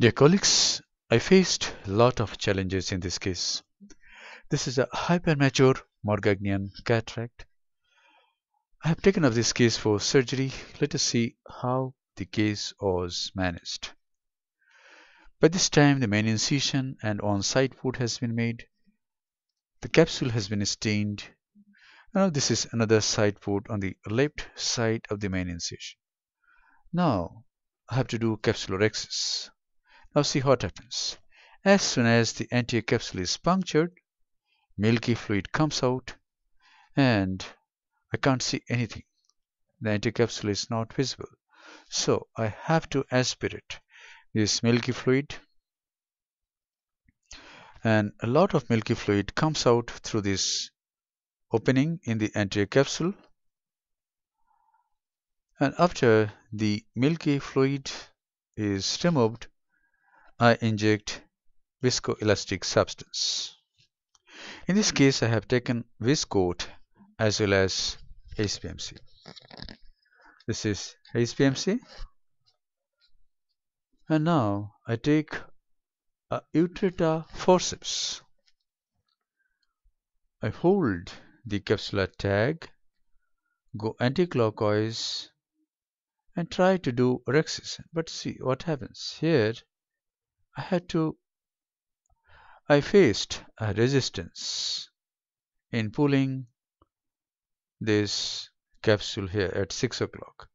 Dear colleagues, I faced a lot of challenges in this case. This is a hypermature Morgagnian cataract. I have taken up this case for surgery. Let us see how the case was managed. By this time the main incision and on-site put has been made. The capsule has been stained. Now this is another side port on the left side of the main incision. Now I have to do capsulorhexis. Now see what happens. As soon as the anterior capsule is punctured, milky fluid comes out and I can't see anything. The anterior capsule is not visible. So I have to aspirate this milky fluid and a lot of milky fluid comes out through this opening in the anterior capsule and after the milky fluid is removed I inject viscoelastic substance. In this hmm. case, I have taken Viscoat as well as HPMC. This is HPMC. And now I take a Utrata forceps. I hold the capsular tag, go anti-clockwise and try to do rhexis. But see what happens. Here I had to I faced a resistance in pulling this capsule here at 6 o'clock.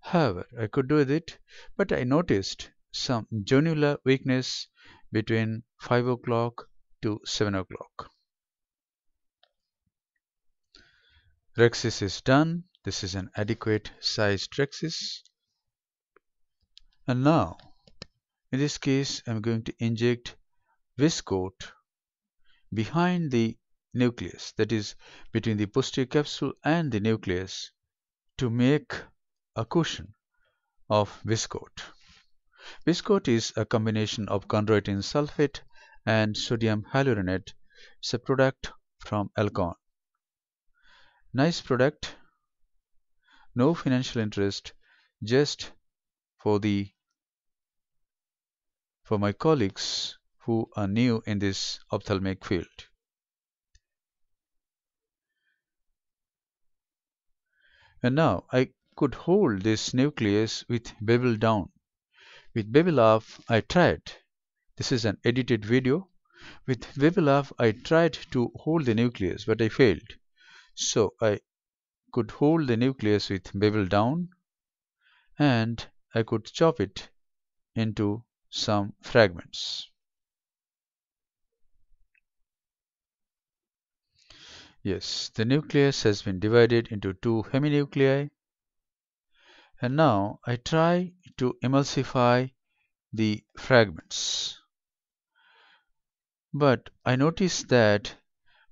However, I could do it, but I noticed some zonular weakness between 5 o'clock to 7 o'clock. Rhexis is done. This is an adequate sized Rhexis. And now in this case, I'm going to inject Viscoat behind the nucleus, that is between the posterior capsule and the nucleus to make a cushion of Viscoat. Viscoat is a combination of chondroitin sulfate and sodium hyaluronate. It's a product from Alcon. Nice product, no financial interest, just for the for my colleagues who are new in this ophthalmic field. And now I could hold this nucleus with bevel down. With bevel up I tried. This is an edited video. With bevel up I tried to hold the nucleus but I failed. So I could hold the nucleus with bevel down and I could chop it into some fragments. Yes, the nucleus has been divided into two heminuclei and now I try to emulsify the fragments. But I notice that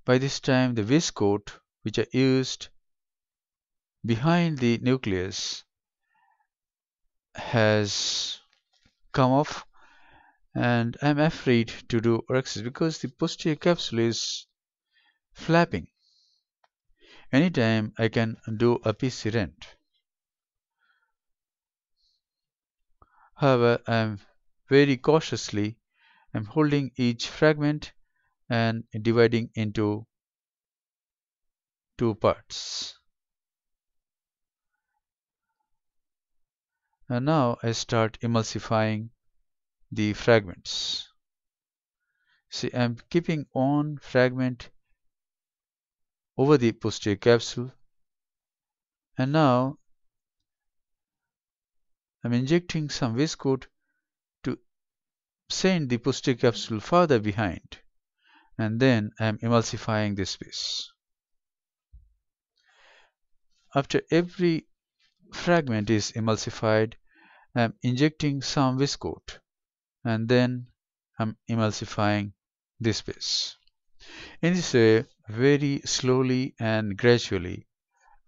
by this time the viscoat which I used behind the nucleus has come off and I'm afraid to do rhexis because the posterior capsule is flapping. Anytime I can do a PC rent. However, I'm very cautiously I'm holding each fragment and dividing into two parts. And now I start emulsifying the fragments. See, I'm keeping one fragment over the posterior capsule and now I'm injecting some viscoat to send the posterior capsule further behind and then I'm emulsifying this piece. After every fragment is emulsified, I'm injecting some viscoat and then I'm emulsifying this piece. In this way, very slowly and gradually,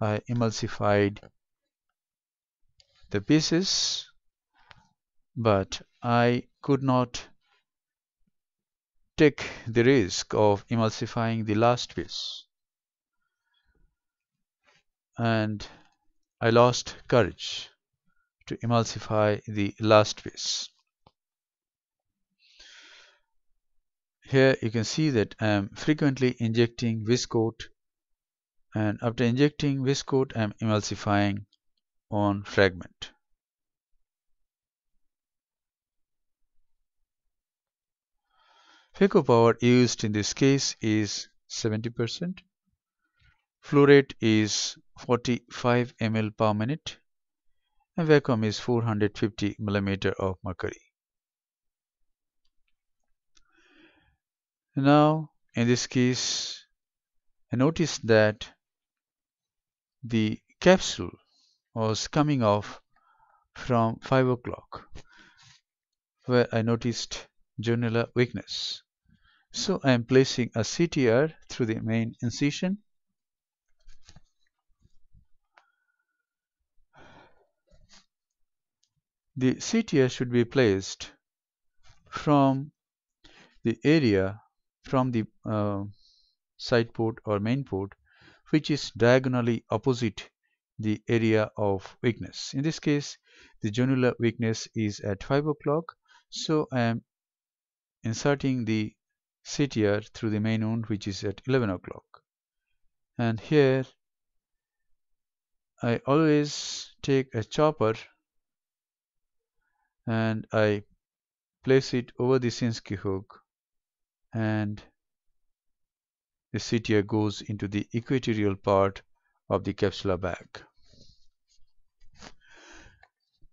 I emulsified the pieces, but I could not take the risk of emulsifying the last piece. And I lost courage to emulsify the last piece. here you can see that I am frequently injecting viscoat and after injecting viscoat I am emulsifying on fragment. Phaco power used in this case is 70%. Flow rate is 45 ml per minute vacuum is 450 millimeter of mercury. Now in this case I noticed that the capsule was coming off from 5 o'clock where I noticed zonular weakness. So I am placing a CTR through the main incision The CTR should be placed from the area from the uh, side port or main port which is diagonally opposite the area of weakness. In this case, the zonular weakness is at 5 o'clock. So I am inserting the CTR through the main wound which is at 11 o'clock. And here I always take a chopper and I place it over the Sinskey hook and the CTR goes into the equatorial part of the capsular bag.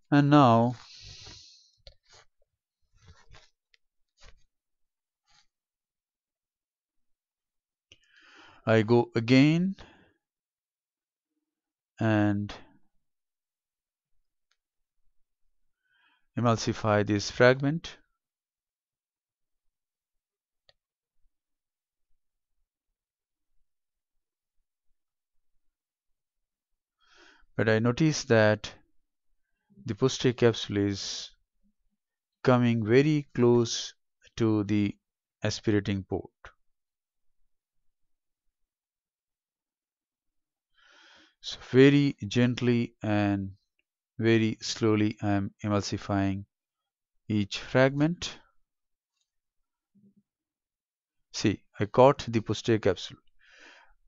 And now I go again and emulsify this fragment but I notice that the posterior capsule is coming very close to the aspirating port. So very gently and very slowly I am emulsifying each fragment. See, I caught the posterior capsule,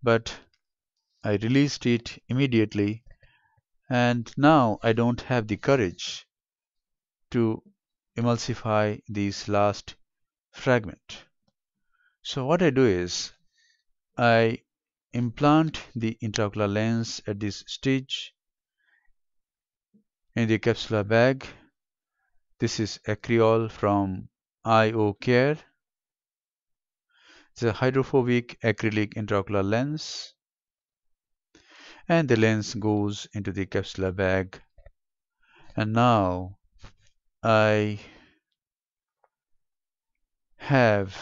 but I released it immediately and now I don't have the courage to emulsify this last fragment. So what I do is I implant the intraocular lens at this stage in the capsular bag. This is Acreol from IO Care. It's a hydrophobic acrylic intraocular lens and the lens goes into the capsular bag and now I have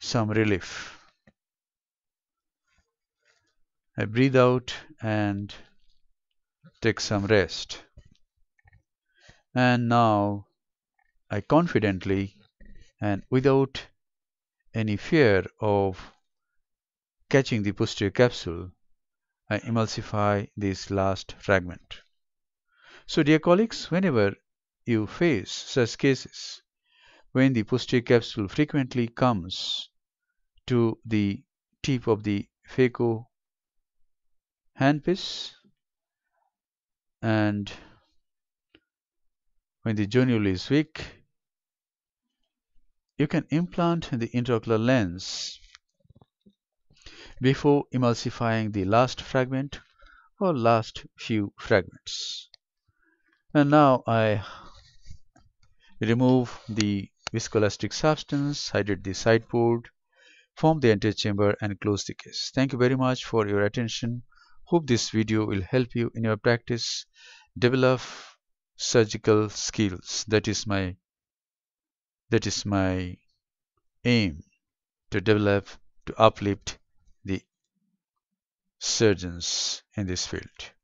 some relief. I breathe out and take some rest. And now I confidently and without any fear of catching the posterior capsule, I emulsify this last fragment. So dear colleagues, whenever you face such cases, when the posterior capsule frequently comes to the tip of the phaco handpiece and when the zonule is weak you can implant the intraocular lens before emulsifying the last fragment or last few fragments. And now I remove the viscoelastic substance hydrate the side port form the antechamber and close the case. Thank you very much for your attention Hope this video will help you in your practice develop surgical skills. That is my that is my aim to develop to uplift the surgeons in this field.